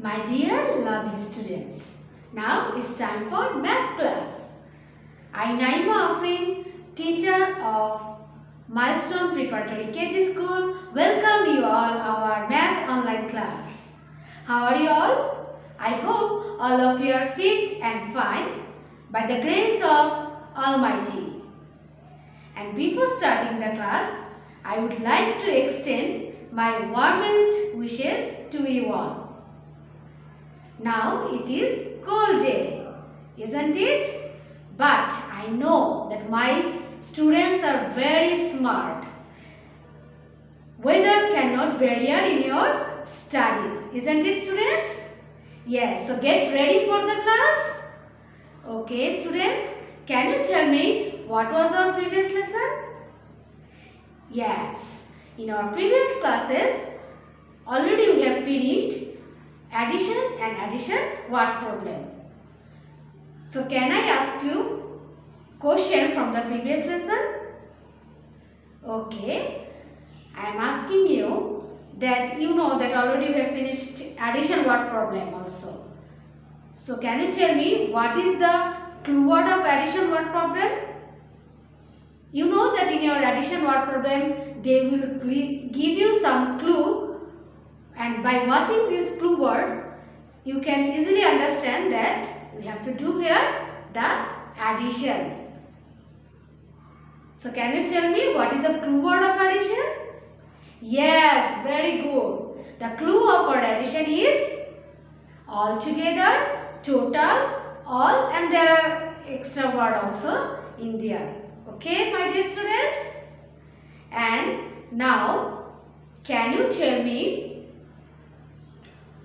My dear lovely students, now it's time for math class. I, Naima Afrin, teacher of Milestone Preparatory KG School, welcome you all our math online class. How are you all? I hope all of you are fit and fine by the grace of Almighty. And before starting the class, I would like to extend my warmest wishes to you all. Now it is cold day, isn't it? But I know that my students are very smart. Weather cannot barrier in your studies, isn't it students? Yes, so get ready for the class. Okay students, can you tell me what was our previous lesson? Yes, in our previous classes, already we have finished addition and addition word problem. So can I ask you question from the previous lesson? Okay, I am asking you that you know that already we have finished addition word problem also. So can you tell me what is the clue word of addition word problem? You know that in your addition word problem they will give you some clue and by watching this clue word, you can easily understand that we have to do here the addition. So can you tell me what is the clue word of addition? Yes, very good. The clue of word addition is altogether, total, all and there are extra word also in there. Okay my dear students? And now can you tell me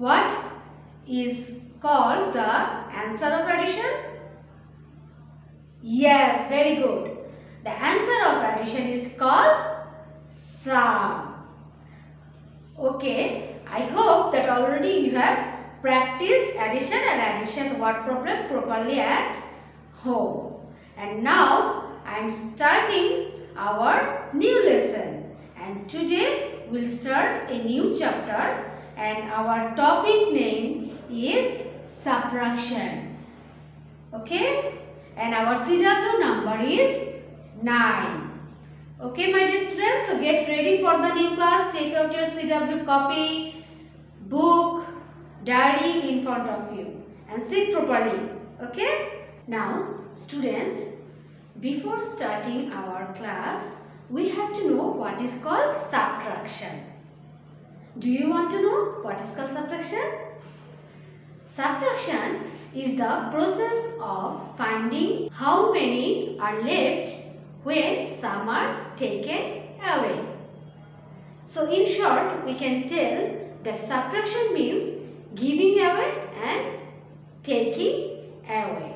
what is called the answer of addition? Yes, very good. The answer of addition is called sum. Okay, I hope that already you have practiced addition and addition word problem properly at home. And now I am starting our new lesson. And today we'll start a new chapter and our topic name is subtraction. Okay? And our CW number is 9. Okay my dear students, so get ready for the new class. Take out your CW copy, book, diary in front of you and sit properly. Okay? Now students, before starting our class, we have to know what is called subtraction. Do you want to know what is called subtraction? Subtraction is the process of finding how many are left when some are taken away. So in short, we can tell that subtraction means giving away and taking away.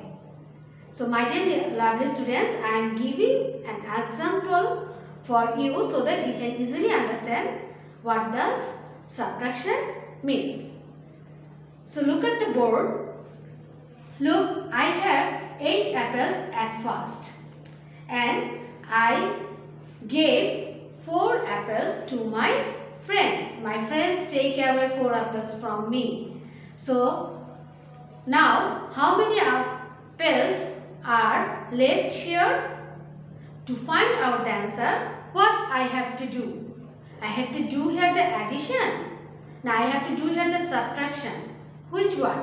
So my dear lovely students, I am giving an example for you so that you can easily understand what does subtraction means. So look at the board. Look, I have 8 apples at first and I gave 4 apples to my friends. My friends take away 4 apples from me. So now how many apples are left here? To find out the answer, what I have to do? I have to do here the addition. Now I have to do here the subtraction. Which one?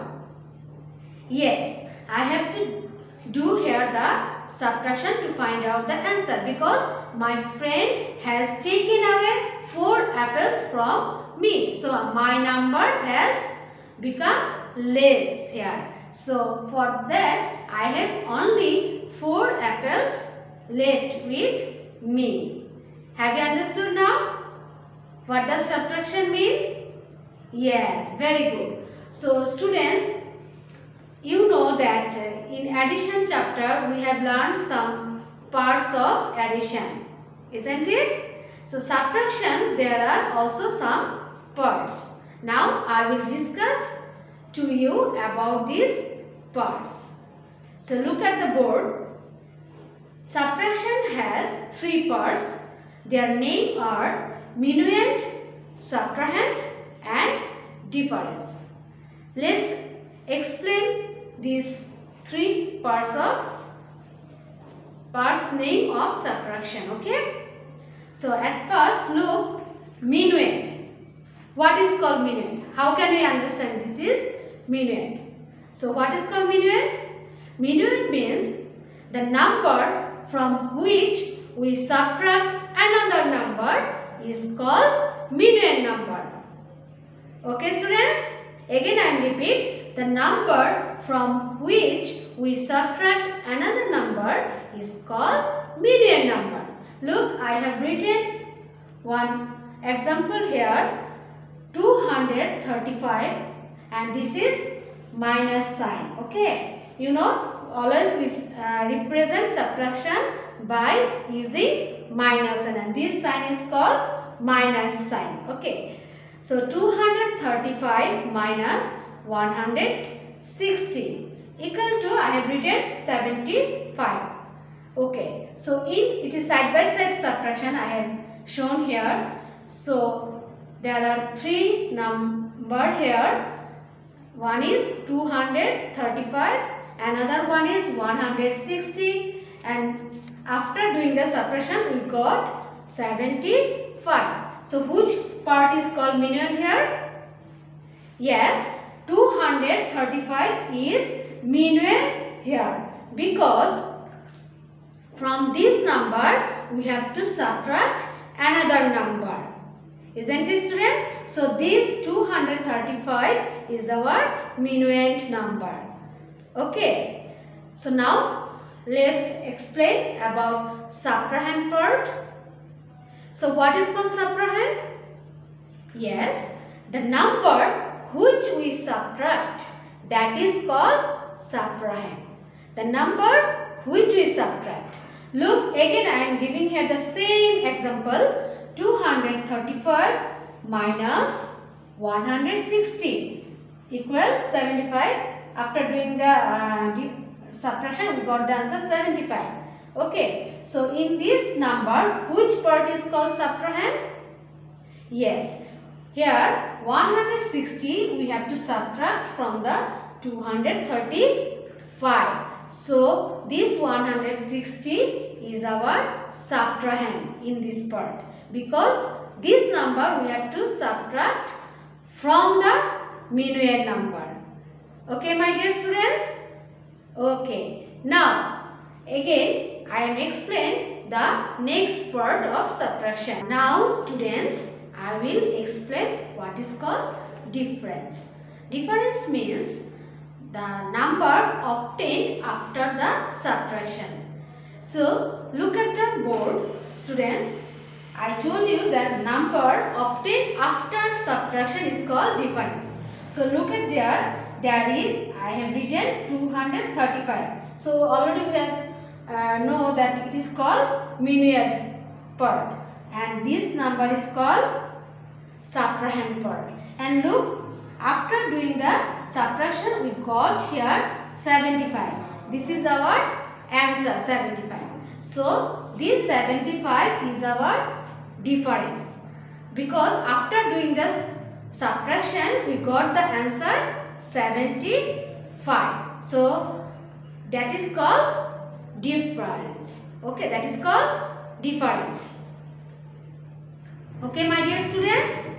Yes, I have to do here the subtraction to find out the answer because my friend has taken away 4 apples from me. So my number has become less here. So for that I have only 4 apples left with me. Have you understood now? What does subtraction mean? Yes, very good. So students, you know that in addition chapter we have learned some parts of addition, isn't it? So subtraction there are also some parts. Now I will discuss to you about these parts. So look at the board. Subtraction has three parts. Their name are minuend, subtrahend and difference. let's explain these three parts of parts name of subtraction okay? So at first look minuend what is called minuend how can we understand this is minuend so what is called minuend minuend means the number from which we subtract another number is called minuend number. Okay students? Again I repeat the number from which we subtract another number is called minuend number. Look I have written one example here 235 and this is minus sign. Okay you know always we uh, represent subtraction by using minus and this sign is called minus sign okay so 235 minus 160 equal to I have written 75. Okay. So in it is side by side subtraction I have shown here. So there are three number here. One is 235, another one is 160 and after doing the subtraction we got 75. So which part is called minuend here? Yes, 235 is minuend here because from this number we have to subtract another number. Isn't it student? So this 235 is our minuend number. Okay. So now let's explain about subtrahend part. So what is called subtrahend? Yes, the number which we subtract that is called subtrahend. The number which we subtract. Look again I am giving here the same example 235 minus 160 equals 75 after doing the uh, subtraction we got the answer 75 Okay. So in this number, which part is called subtrahend? Yes. Here 160 we have to subtract from the 235. So this 160 is our subtrahend in this part because this number we have to subtract from the minuend number. Okay my dear students? Okay. Now again I am explain the next part of subtraction. Now students, I will explain what is called difference. Difference means the number obtained after the subtraction. So look at the board students. I told you that number obtained after subtraction is called difference. So look at there, there is, I have written 235. So already we have uh, know that it is called minuend part. And this number is called subtrahend part. And look after doing the subtraction we got here 75 this is our answer 75 so this 75 is our difference. Because after doing this subtraction we got the answer 75 so that is called difference. Okay, that is called difference. Okay, my dear students?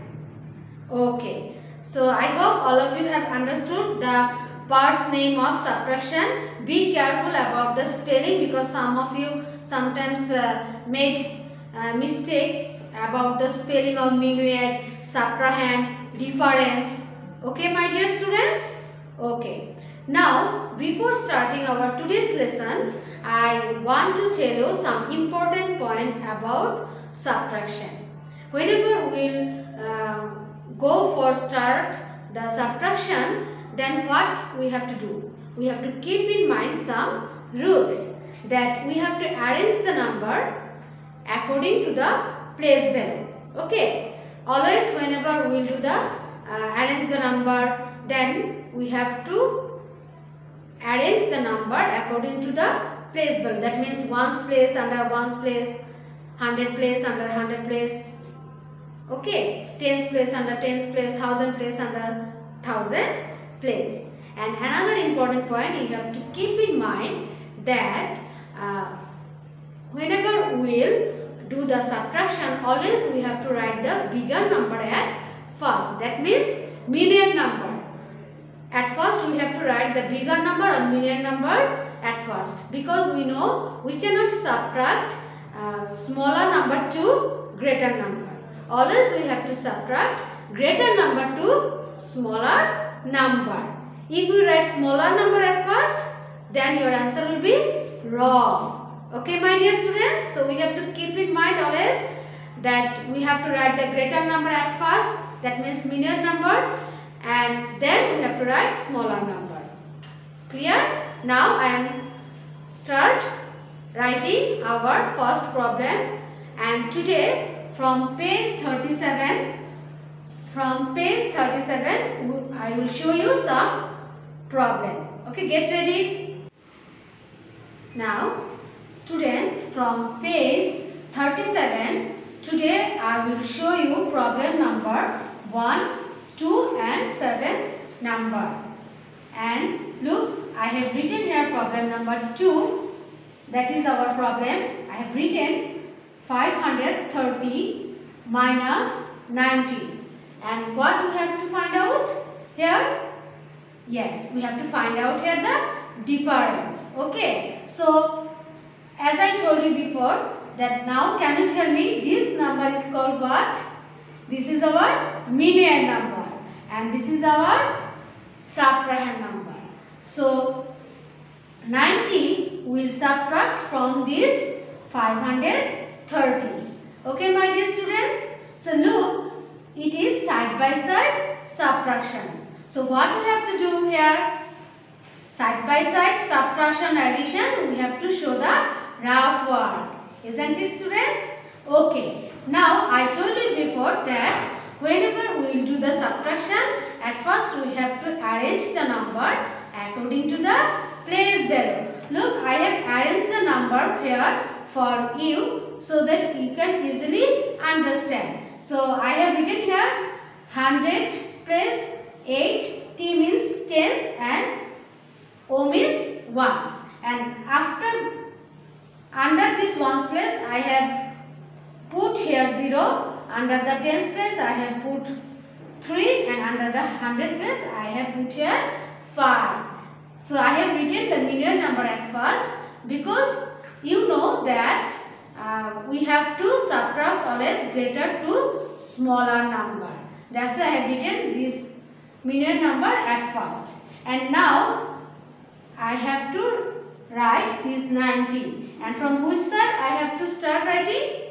Okay. So, I hope all of you have understood the parts name of subtraction. Be careful about the spelling because some of you sometimes uh, made uh, mistake about the spelling of minuend, subtrahend, difference. Okay, my dear students? Okay. Now, before starting our today's lesson, I want to tell you some important point about subtraction. Whenever we'll uh, go for start the subtraction, then what we have to do? We have to keep in mind some rules that we have to arrange the number according to the place value. Okay. Always whenever we'll do the arrange the number, then we have to arrange the number according to the place value. That means ones place under ones place, hundred place under hundred place. Okay, tens place under tens place, thousand place under thousand place. And another important point you have to keep in mind that uh, whenever we'll do the subtraction always we have to write the bigger number at first. That means minuend number. At first we have to write the bigger number or minuend number at first because we know we cannot subtract uh, smaller number to greater number. Always we have to subtract greater number to smaller number. If you write smaller number at first, then your answer will be wrong. Okay, my dear students. So we have to keep in mind always that we have to write the greater number at first. That means minuend number. And then we have to write smaller number. Clear? Now I am start writing our first problem. And today from page 37 from page 37 I will show you some problem. Okay, get ready. Now, students from page 37, today I will show you problem number 1, 2 and 7 number. And look, I have written here problem number 2. That is our problem. I have written 530 minus 90. And what we have to find out here? Yes, we have to find out here the difference. Okay. So, as I told you before that now can you tell me this number is called what? This is our minuend number and this is our subtrahend number. So, 90 will subtract from this 530. Okay my dear students. So, look it is side by side subtraction. So what we have to do here? Side by side subtraction addition we have to show the rough work. Isn't it students? Okay. Now I told you before that whenever we will do the subtraction at first we have to arrange the number according to the place value. Look I have arranged the number here for you so that you can easily understand. So I have written here 100 plus H, T means tens and O means ones. And after, under this ones place, I have put here 0. Under the tens place, I have put 3 and under the hundred place, I have put here 5. So, I have written the minuend number at first because you know that uh, we have to subtract always greater to smaller number. That's why I have written this minuend number at first. And now I have to write this 90. And from which side I have to start writing?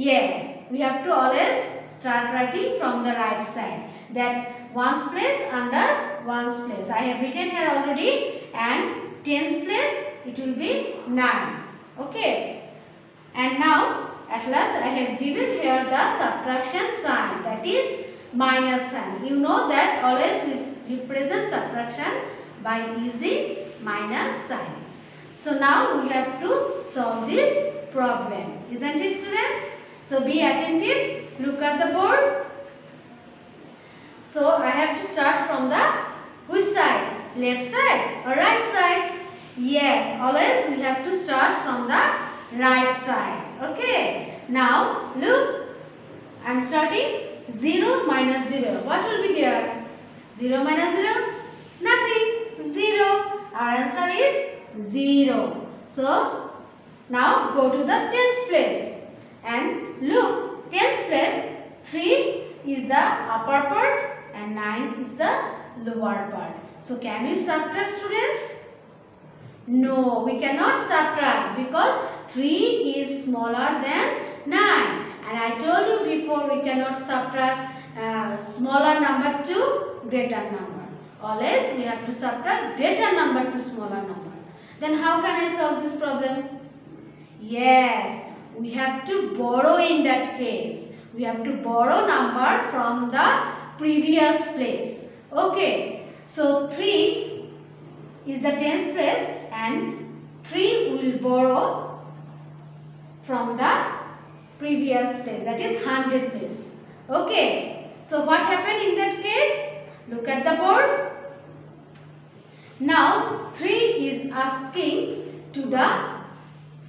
Yes, we have to always start writing from the right side. That ones place under ones place. I have written here already and tens place it will be 9. Okay. And now at last I have given here the subtraction sign that is minus sign. You know that always we represent subtraction by using minus sign. So now we have to solve this problem. Isn't it students? So be attentive. Look at the board. So I have to start from the which side? Left side or right side? Yes, always we have to start from the right side. Okay. Now look, I am starting 0 minus 0. What will be there? 0 minus 0? Nothing. 0. Our answer is 0. So, now go to the tens place. And look, tens place 3 is the upper part and 9 is the lower part. So, can we subtract students? No, we cannot subtract because 3 is smaller than 9. And I told you before we cannot subtract uh, smaller number to greater number. Always we have to subtract greater number to smaller number. Then how can I solve this problem? Yes, we have to borrow in that case. We have to borrow number from the previous place. Okay, so 3 is the tens place and 3 will borrow from the previous place that is 100 place. Okay. So what happened in that case? Look at the board. Now 3 is asking to the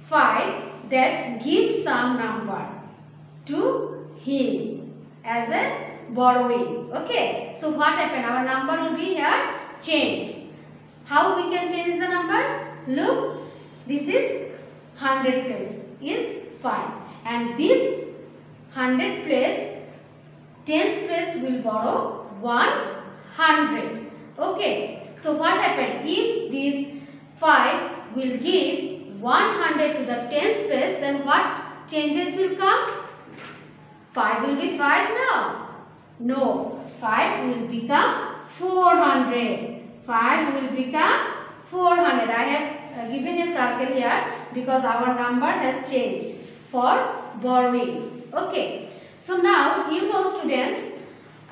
5 that give some number to him as a borrowing. Okay. So what happened? Our number will be here change. How we can change the number? Look, this is 100 place is 5 and this 100 place tens place will borrow 100. Okay. So what happened? If this 5 will give 100 to the tens place then what changes will come? 5 will be 5 now. No. 5 will become 400. 5 will become 400. I have uh, given a circle here because our number has changed for borrowing. Okay. So now you know students,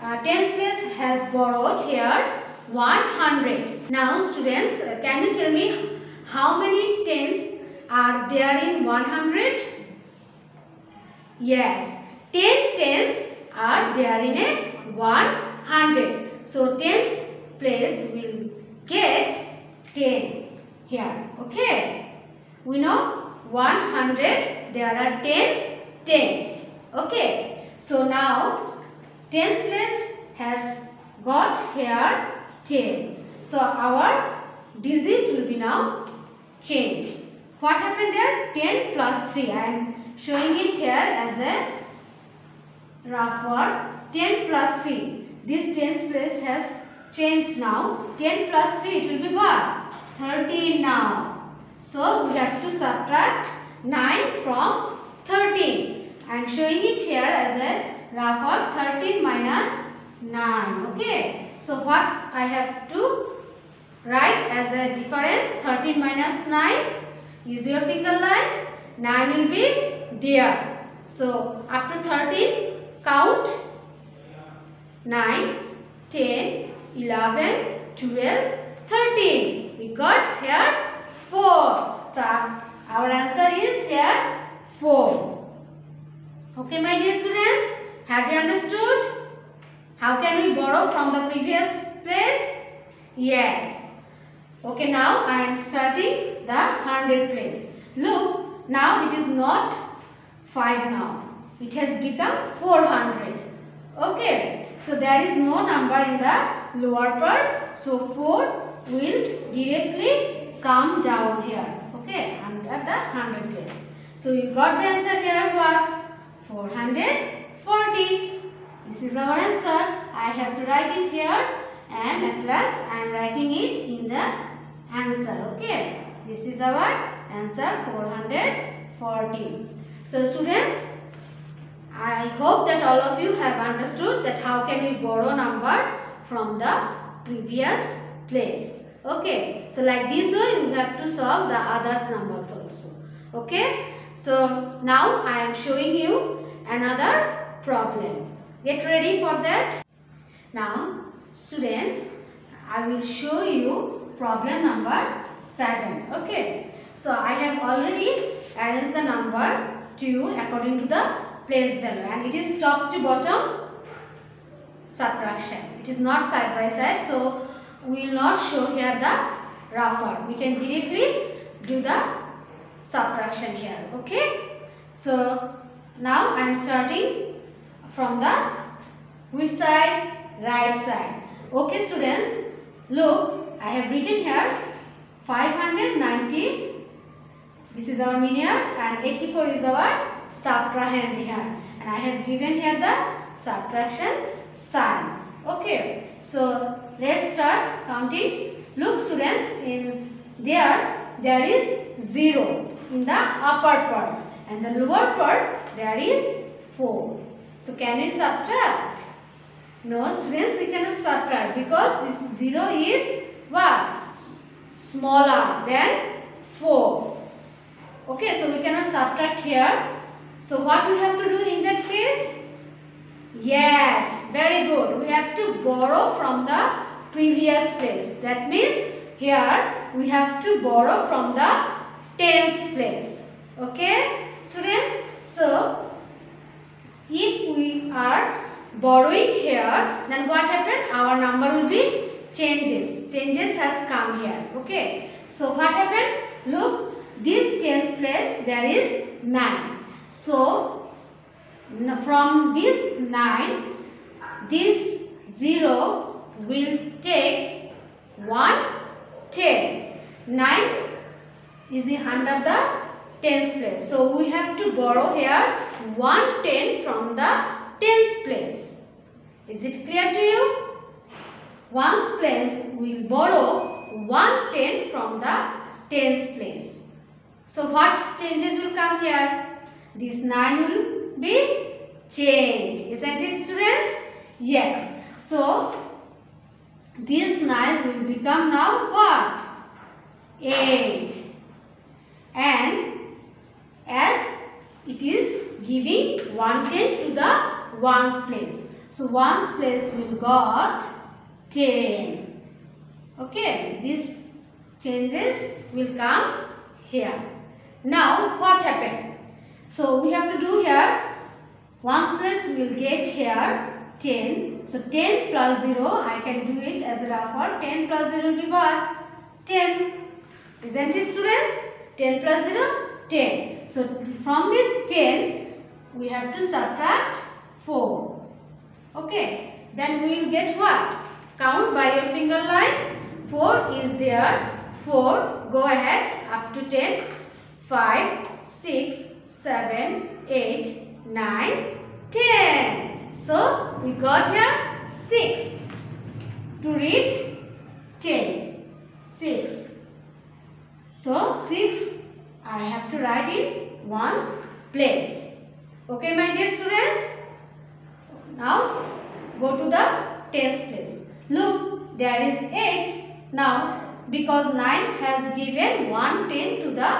uh, tens place has borrowed here 100. Now students, uh, can you tell me how many tens are there in 100? Yes, 10 tens are there in a 100. So tens place will get 10 here. Okay. We know 100 there are 10 tens. Okay. So now tens place has got here 10. So our digit will be now changed. What happened there? 10 plus 3. I am showing it here as a rough word. 10 plus 3. This 10 place has changed now. 10 plus 3 it will be what? 13 now. So we have to subtract 9 from 13. I am showing it here as a rough word 13 minus 9. Okay. So what I have to write as a difference 13 minus 9 use your finger line 9 will be there. So up to 13 count 9, 10, 11, 12, 13. We got here 4. So our answer is here 4. Okay my dear students, have you understood? How can we borrow from the previous place? Yes. Okay now I am starting the 100 place. Look, now it is not 5 now. It has become 400. Okay. So there is no number in the lower part. So 4 will directly come down here. Okay. Under the 100 place. So you got the answer here what? 440. This is our answer. I have to write it here and at last I am writing it in the answer. Okay. This is our answer 440. So students, I hope that all of you have understood that how can we borrow number from the previous place. Okay. So like this way you have to solve the others numbers also. Okay. So now I am showing you another problem. Get ready for that. Now students I will show you problem number 7. Okay. So I have already arranged the number to you according to the place value and it is top to bottom subtraction. It is not side by side so we will not show here the rougher. We can directly do the subtraction here. Okay. So now I am starting from the which side? Right side. Okay students, look I have written here 590 this is our and 84 is our subtrahend here and I have given here the subtraction sign. Okay, so let's start counting. Look students, in there, there is 0 in the upper part and the lower part there is 4. So can we subtract? No students, we cannot subtract because this 0 is what? Smaller than 4. Okay, so we cannot subtract here. So what we have to do in that case? Yes, very good. We have to borrow from the previous place. That means here we have to borrow from the tens place. Okay, students. So if we are borrowing here, then what happened? Our number will be changes. Changes has come here. Okay. So what happened? Look, this tens place there is 9. So from this 9, this 0 will take 1 10. 9 is under the tens place. So we have to borrow here 1 10 from the tens place. Is it clear to you? Ones place will borrow one ten from the tens place. So what changes will come here? This 9 will be changed. Isn't it students? Yes. So this 9 will become now what? 8. And as it is giving 110 to the ones place. So ones place will got 10. Okay, this changes will come here. Now what happened? So we have to do here ones place will get here 10. So 10 plus 0 I can do it as a rough 10 plus 0 will be what? 10. Isn't it students? 10 plus 0 10. So from this 10 we have to subtract 4. Okay. Then we will get what? Count by your finger line. 4 is there. 4. Go ahead up to 10. 5, 6, 7, 8, 9, 10. So we got here 6 to reach 10. 6. So 6 I have to write in ones place. Okay my dear students. Now go to the tens place. Look there is 8. Now because 9 has given 1 10 to the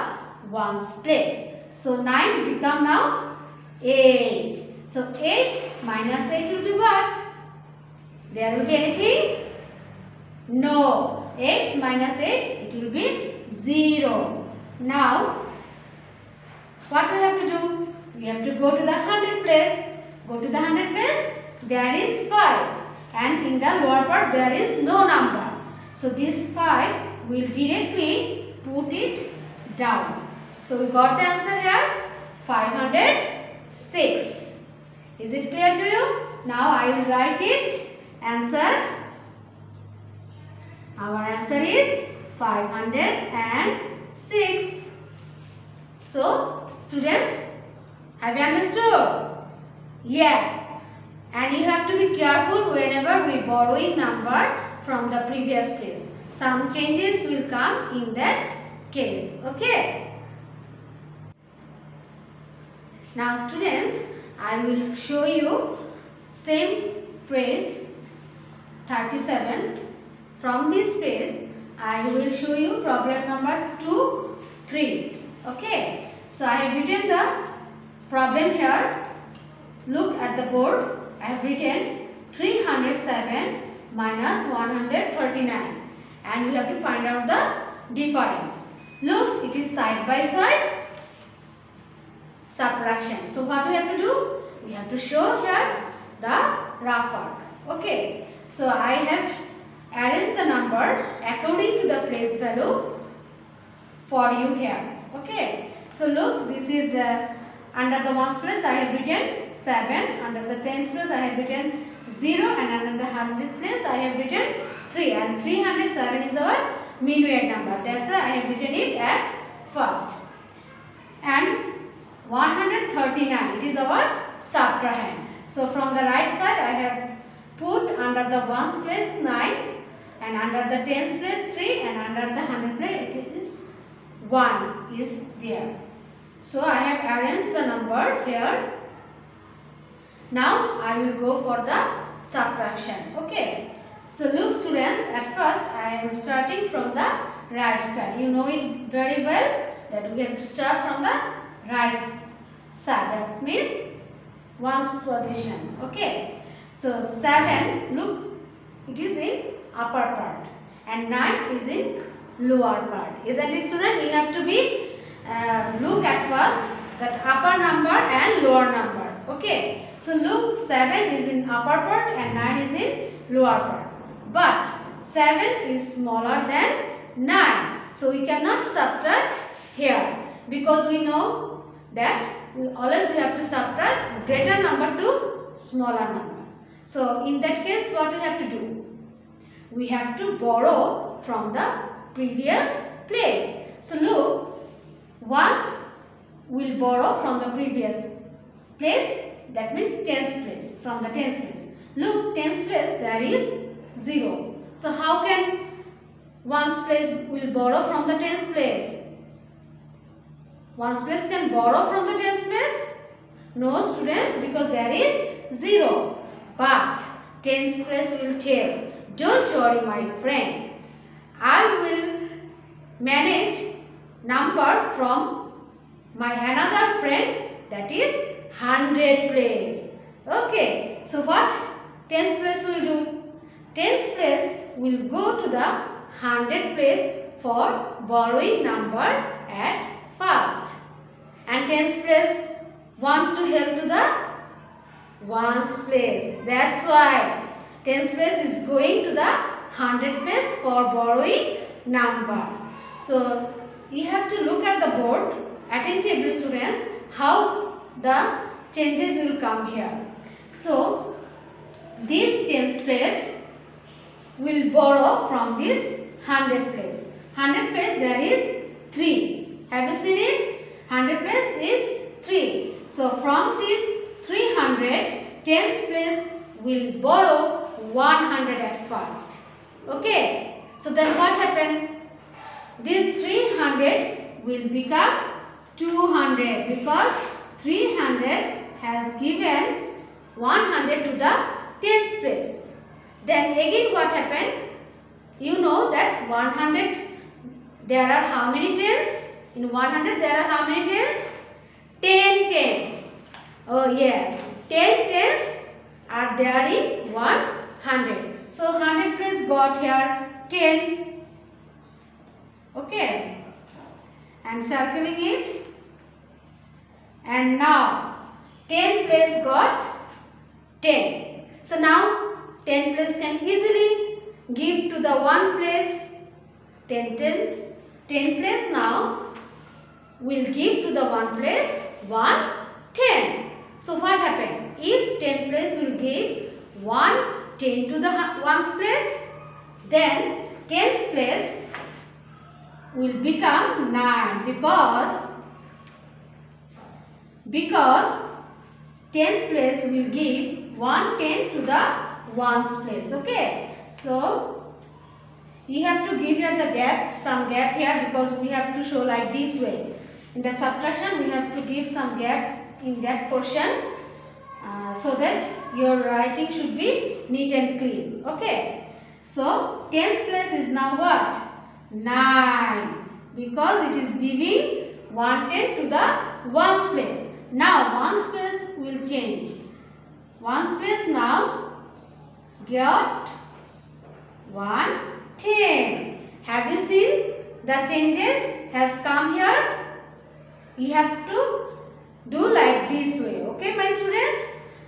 ones place. So 9 become now 8. So 8 minus 8 will be what? There will be anything? No. 8 minus 8 it will be 0. Now what we have to do? We have to go to the hundred place. Go to the hundred place. There is 5 and in the lower part there is no number. So this 5 will directly put it down. So we got the answer here 506. Is it clear to you? Now I will write it. Answer. Our answer is 506. So students have you understood? Yes. And you have to be careful whenever we borrowing number from the previous place. Some changes will come in that case. Okay. Now students, I will show you same phrase 37. From this page, I will show you problem number 2, 3. Okay. So I have written the problem here. Look at the board. I have written 307 minus 139 and we have to find out the difference. Look, it is side by side subtraction. So what we have to do? We have to show here the rough arc. Okay. So I have arranged the number according to the place value for you here. Okay. So look, this is uh, under the ones place I have written 7, under the tens place I have written 0 and under the hundred place I have written 3 and 307 is our minuend number. That's why I have written it at first. And 139 it is our subtrahend. So from the right side I have put under the ones place 9 and under the tens place 3 and under the hundred place it is 1 is there. So I have arranged the number here. Now I will go for the subtraction. Okay. So look students, at first I am starting from the right side. You know it very well that we have to start from the right side. That means one's position. Okay. So 7, look, it is in upper part and 9 is in lower part. Isn't it student? You have to be, uh, look at first that upper number and lower number. Okay. So look, 7 is in upper part and 9 is in lower part. But 7 is smaller than 9. So we cannot subtract here because we know that we always we have to subtract greater number to smaller number. So in that case what we have to do? We have to borrow from the previous place. So look, once we'll borrow from the previous place that means tens place from the tens place. Look tens place there is 0. So how can ones place will borrow from the tens place? Ones place can borrow from the tens place? No students because there is 0. But tens place will tell, don't worry my friend. I will manage number from my another friend that is 100 place. Okay. So what tens place will do? Tens place will go to the 100 place for borrowing number at first and tens place wants to help to the ones place. That's why tens place is going to the hundred place for borrowing number. So you have to look at the board attentively students how the changes will come here. So this tens place will borrow from this hundred place. Hundred place there is three. Have you seen it? 100 place is 3. So from this 300, tens place will borrow 100 at first. Okay. So then what happened? This 300 will become 200 because 300 has given 100 to the tens place. Then again what happened? You know that 100 there are how many tens? In 100 there are how many tens? 10 tens. Oh yes, 10 tens are there in 100. So 100 place got here 10. Okay. I am circling it. And now 10 place got 10. So now 10 place can easily give to the 1 place 10 tens. 10 place now will give to the one place 1 10. So what happened? If 10 place will give 1 10 to the ones place, then 10's place will become 9 because because 10th place will give 1 10 to the ones place. Okay. So you have to give here the gap, some gap here because we have to show like this way. In the subtraction, we have to give some gap in that portion uh, so that your writing should be neat and clean. Okay. So, tens place is now what? 9 because it is giving 110 to the ones place. Now, ones place will change. Ones place now got 110. Have you seen the changes has come here? you have to do like this way okay my students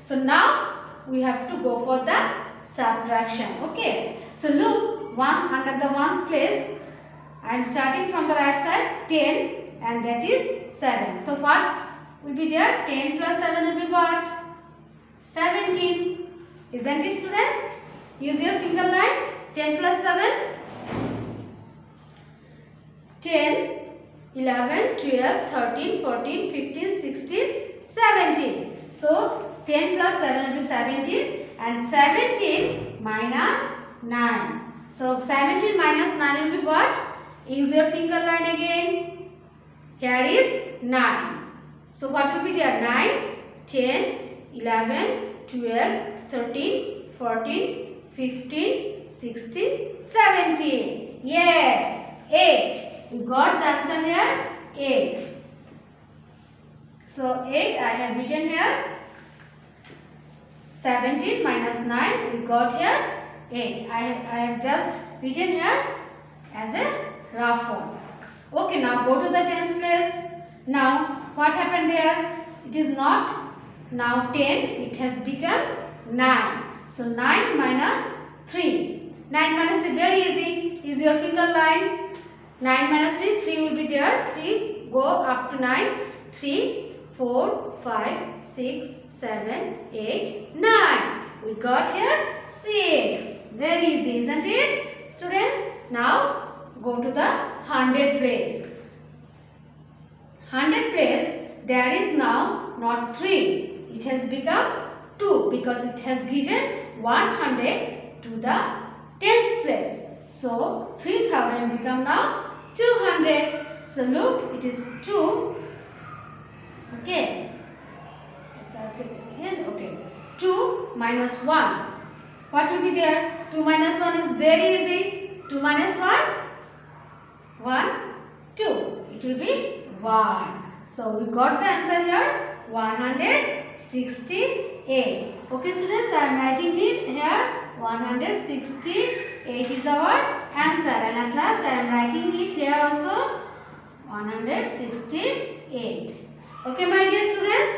so now we have to go for the subtraction okay so look one under the ones place i am starting from the right side 10 and that is 7 so what will be there 10 plus 7 will be what 17 isn't it students use your finger line 10 plus 7 10 11, 12, 13, 14, 15, 16, 17. So 10 plus 7 will be 17 and 17 minus 9. So 17 minus 9 will be what? Use your finger line again. Here is 9. So what will be there? 9, 10, 11, 12, 13, 14, 15, 16, 17. Yes, 8. You got the answer here 8. So 8 I have written here. 17 minus 9 we got here 8. I, I have just written here as a rough one. Okay now go to the tens place. Now what happened there? It is not now 10 it has become 9. So 9 minus 3. 9 minus 3 very easy. Is your finger line 9 minus 3, 3 will be there. 3 go up to 9. 3, 4, 5, 6, 7, 8, 9. We got here 6. Very easy, isn't it? Students, now go to the 100 place. 100 place, there is now not 3. It has become 2 because it has given 100 to the tens place. So, 3000 become now 200. So, look, it is 2. Okay. Okay. 2 minus 1. What will be there? 2 minus 1 is very easy. 2 minus 1? 1, 2. It will be 1. So, we got the answer here. 168. Okay students, I am writing it here. 168 is our answer. And at last, I am writing it here also. 168. Okay my dear students.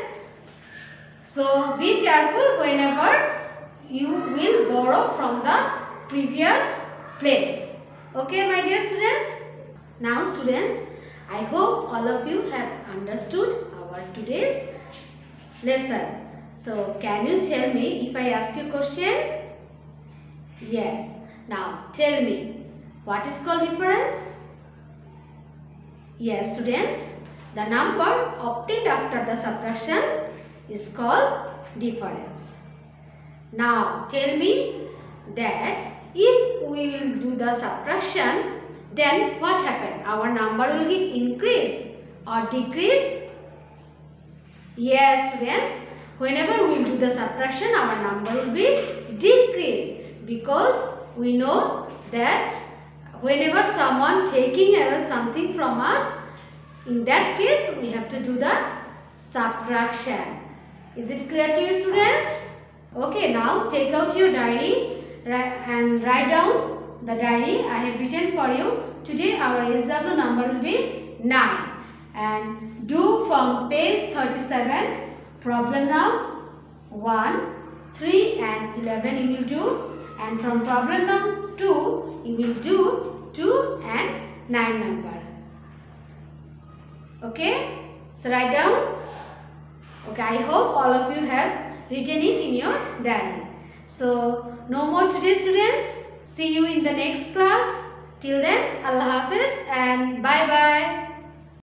So, be careful whenever you will borrow from the previous place. Okay my dear students. Now students, I hope all of you have understood our today's lesson. So can you tell me if I ask you a question? Yes. Now tell me what is called difference? Yes students, the number obtained after the subtraction is called difference. Now tell me that if we will do the subtraction then what happened? Our number will get increase or decrease? Yes students, whenever we do the subtraction our number will be decrease because we know that whenever someone taking away something from us in that case we have to do the subtraction. Is it clear to you students? Okay, now take out your diary and write down the diary I have written for you. Today our SW number will be 9 and do from page 37 problem now 1, 3 and 11 you will do and from problem now 2 you will do 2 and 9 number. Okay, so write down Okay, I hope all of you have written it in your diary. So, no more today students. See you in the next class. Till then, Allah Hafiz and bye-bye.